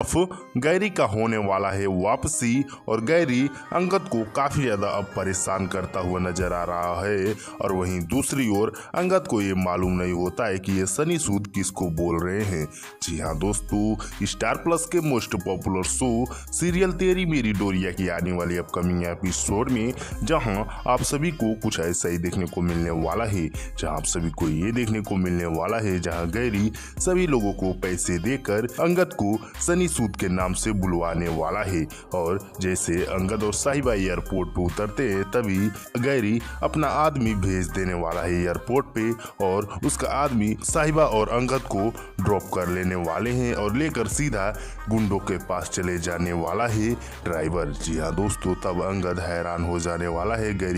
Gary का होने वाला है वापसी और गैरी अंगद को काफ़ी ज़्यादा अब परेशान करता हुआ नज़र आ रहा है और वहीं दूसरी ओर अंगद को ये मालूम नहीं होता है कि ये सनी सूद किसको बोल रहे हैं। जी हाँ दोस्तों, स्टार प्लस के most popular show, serial Teri Meri Doriyaan की आने वाली अपकमिंग एपिसोड में, जहाँ आप सभी को कुछ ऐसा ही देखने को मिलने वाला है। जहाँ आप सभी को ये देखने को मिलने वाला है, जहाँ गैरी सभी लोगों को पैसे देकर अंगद को सनी सूद के नाम से बुलवाने वाला है और जैसे अंगद और साहिबा एयरपोर्ट पे उतरते हैं, तभी गैरी अपना आदमी भेज देने वाला है एयरपोर्ट पे और उसका आदमी साहिबा और अंगद को ड्रॉप कर लेने वाले हैं और लेकर सीधा गुंडों के पास चले जाने वाला है। ड्राइवर, जी हाँ दोस्तों, तब अंगद हैरान हो जाने वाला है, गैरी